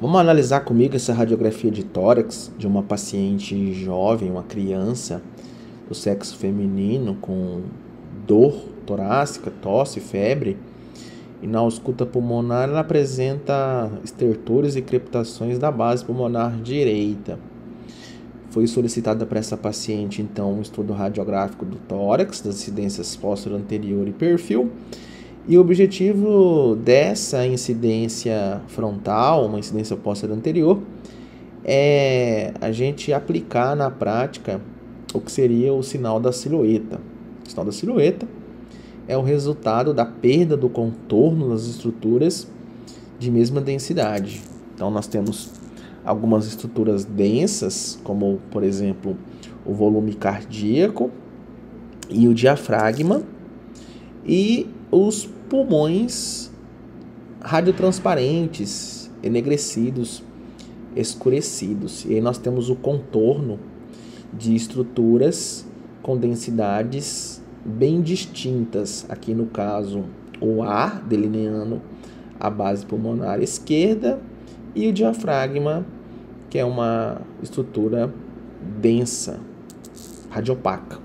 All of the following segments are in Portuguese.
Vamos analisar comigo essa radiografia de tórax de uma paciente jovem, uma criança do sexo feminino com dor torácica, tosse, febre. E na ausculta pulmonar ela apresenta estertores e crepitações da base pulmonar direita. Foi solicitada para essa paciente então um estudo radiográfico do tórax, das incidências póstero anterior e perfil e o objetivo dessa incidência frontal, uma incidência oposta anterior, é a gente aplicar na prática o que seria o sinal da silhueta. O sinal da silhueta é o resultado da perda do contorno das estruturas de mesma densidade. Então nós temos algumas estruturas densas, como por exemplo o volume cardíaco e o diafragma, e os pulmões radiotransparentes, enegrecidos, escurecidos. E aí nós temos o contorno de estruturas com densidades bem distintas. Aqui no caso, o ar delineando a base pulmonar esquerda e o diafragma, que é uma estrutura densa, radiopaca.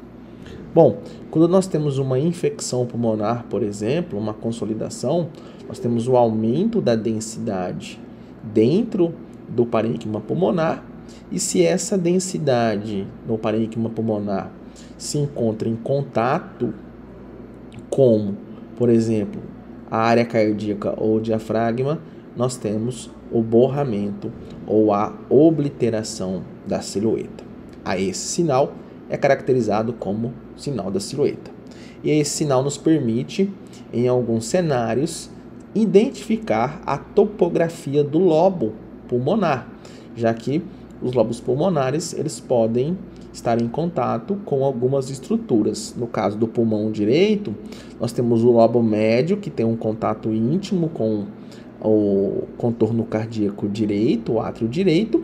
Bom, quando nós temos uma infecção pulmonar, por exemplo, uma consolidação, nós temos o aumento da densidade dentro do parênquima pulmonar, e se essa densidade no parênquima pulmonar se encontra em contato com, por exemplo, a área cardíaca ou diafragma, nós temos o borramento ou a obliteração da silhueta. A esse sinal é caracterizado como sinal da silhueta. E esse sinal nos permite, em alguns cenários, identificar a topografia do lobo pulmonar, já que os lobos pulmonares eles podem estar em contato com algumas estruturas. No caso do pulmão direito, nós temos o lobo médio, que tem um contato íntimo com o contorno cardíaco direito, o átrio direito,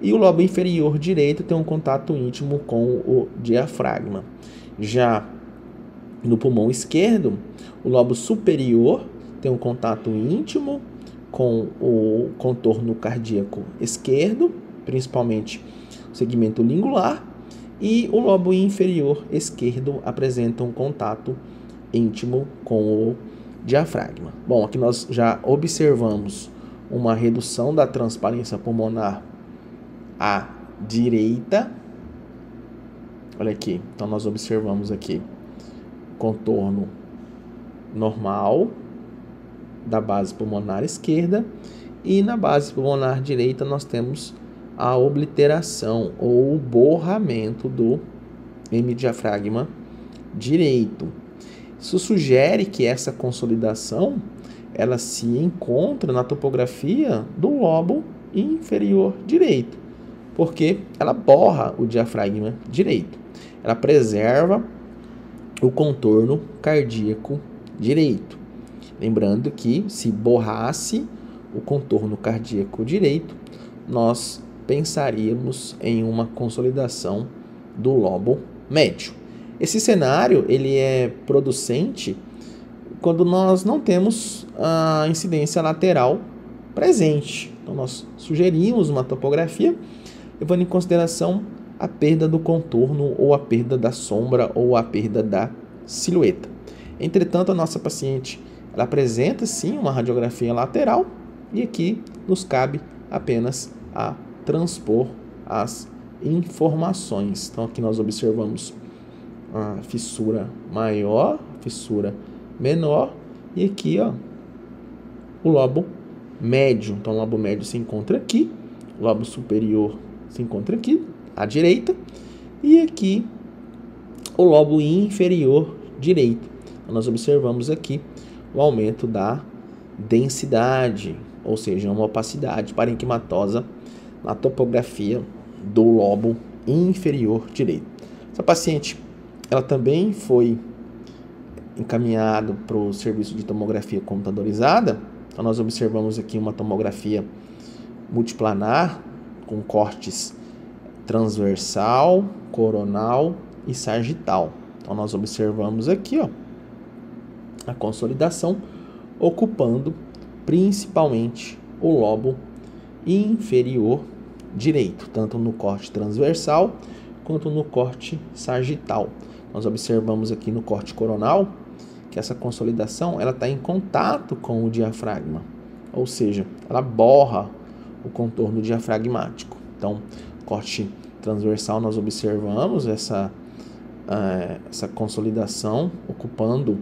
e o lobo inferior direito tem um contato íntimo com o diafragma. Já no pulmão esquerdo, o lobo superior tem um contato íntimo com o contorno cardíaco esquerdo, principalmente o segmento lingular, e o lobo inferior esquerdo apresenta um contato íntimo com o diafragma. Bom, aqui nós já observamos uma redução da transparência pulmonar à direita. Olha aqui, então nós observamos aqui contorno normal da base pulmonar esquerda e na base pulmonar direita nós temos a obliteração ou o borramento do hemidiafragma direito. Isso sugere que essa consolidação ela se encontra na topografia do lobo inferior direito porque ela borra o diafragma direito. Ela preserva o contorno cardíaco direito. Lembrando que se borrasse o contorno cardíaco direito, nós pensaríamos em uma consolidação do lobo médio. Esse cenário ele é producente quando nós não temos a incidência lateral presente. Então nós sugerimos uma topografia levando em consideração a perda do contorno ou a perda da sombra ou a perda da silhueta. Entretanto, a nossa paciente ela apresenta sim uma radiografia lateral e aqui nos cabe apenas a transpor as informações. Então aqui nós observamos a fissura maior, fissura menor e aqui ó, o lobo médio. Então o lobo médio se encontra aqui, o lobo superior se encontra aqui, à direita, e aqui o lobo inferior direito. Então, nós observamos aqui o aumento da densidade, ou seja, uma opacidade parenquimatosa na topografia do lobo inferior direito. Essa paciente, ela também foi encaminhado para o serviço de tomografia computadorizada. Então nós observamos aqui uma tomografia multiplanar com cortes transversal, coronal e sagital. Então nós observamos aqui, ó, a consolidação ocupando principalmente o lobo inferior direito, tanto no corte transversal quanto no corte sagital. Nós observamos aqui no corte coronal que essa consolidação ela está em contato com o diafragma, ou seja, ela borra o contorno diafragmático. Então, corte transversal nós observamos essa, uh, essa consolidação ocupando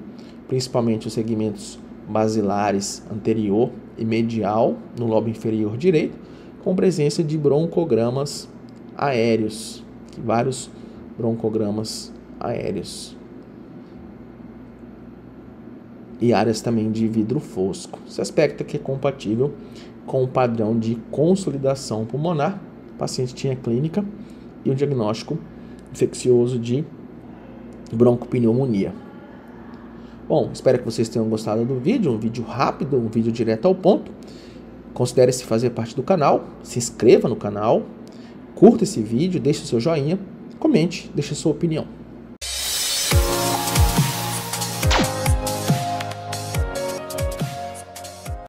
principalmente os segmentos basilares anterior e medial no lobo inferior direito, com presença de broncogramas aéreos, vários broncogramas aéreos. E áreas também de vidro fosco. Esse aspecto aqui é compatível com o padrão de consolidação pulmonar. O paciente tinha clínica e o diagnóstico infeccioso de broncopneumonia. Bom, espero que vocês tenham gostado do vídeo, um vídeo rápido, um vídeo direto ao ponto. Considere se fazer parte do canal, se inscreva no canal, curta esse vídeo, deixe o seu joinha, comente, deixe a sua opinião.